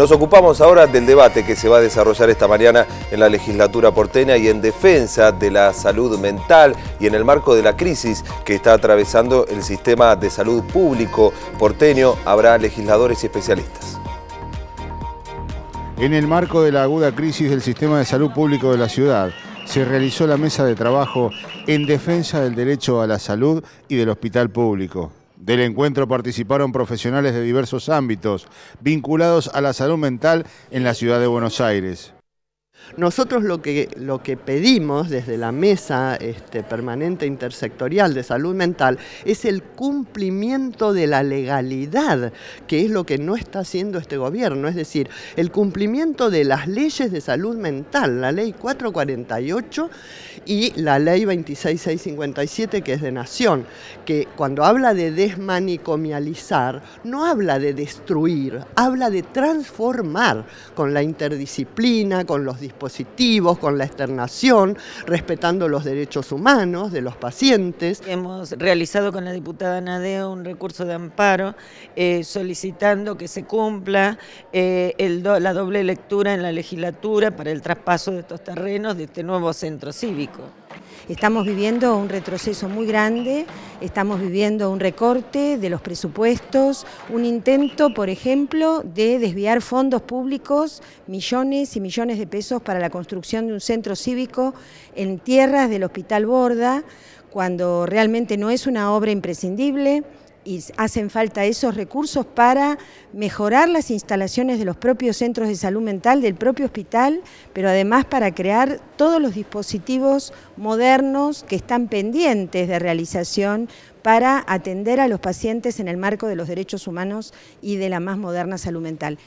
Nos ocupamos ahora del debate que se va a desarrollar esta mañana en la legislatura porteña y en defensa de la salud mental y en el marco de la crisis que está atravesando el sistema de salud público porteño habrá legisladores y especialistas. En el marco de la aguda crisis del sistema de salud público de la ciudad, se realizó la mesa de trabajo en defensa del derecho a la salud y del hospital público. Del encuentro participaron profesionales de diversos ámbitos vinculados a la salud mental en la ciudad de Buenos Aires. Nosotros lo que, lo que pedimos desde la mesa este, permanente intersectorial de salud mental es el cumplimiento de la legalidad, que es lo que no está haciendo este gobierno, es decir, el cumplimiento de las leyes de salud mental, la ley 448 y la ley 26657 que es de nación, que cuando habla de desmanicomializar, no habla de destruir, habla de transformar con la interdisciplina, con los dispositivos, con la externación, respetando los derechos humanos de los pacientes. Hemos realizado con la diputada Nadeo un recurso de amparo eh, solicitando que se cumpla eh, la doble lectura en la legislatura para el traspaso de estos terrenos de este nuevo centro cívico. Estamos viviendo un retroceso muy grande, estamos viviendo un recorte de los presupuestos, un intento, por ejemplo, de desviar fondos públicos, millones y millones de pesos para la construcción de un centro cívico en tierras del Hospital Borda, cuando realmente no es una obra imprescindible, y hacen falta esos recursos para mejorar las instalaciones de los propios centros de salud mental, del propio hospital, pero además para crear todos los dispositivos modernos que están pendientes de realización para atender a los pacientes en el marco de los derechos humanos y de la más moderna salud mental.